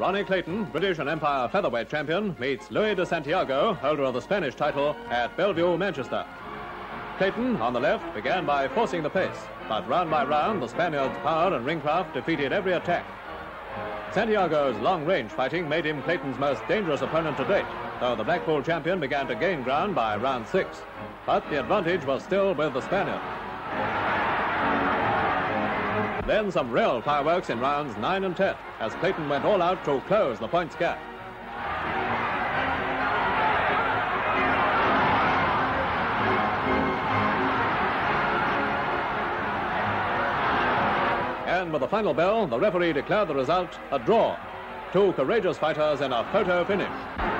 Ronnie Clayton, British and Empire featherweight champion, meets Louis de Santiago, holder of the Spanish title, at Belle Vue, Manchester. Clayton, on the left, began by forcing the pace, but round by round, the Spaniard's power and ringcraft defeated every attack. Santiago's long-range fighting made him Clayton's most dangerous opponent to date, though the Blackpool champion began to gain ground by round six. But the advantage was still with the Spaniard. Then some real fireworks in rounds 9 and 10 as Clayton went all out to close the points gap. And with the final bell, the referee declared the result a draw. Two courageous fighters in a photo finish.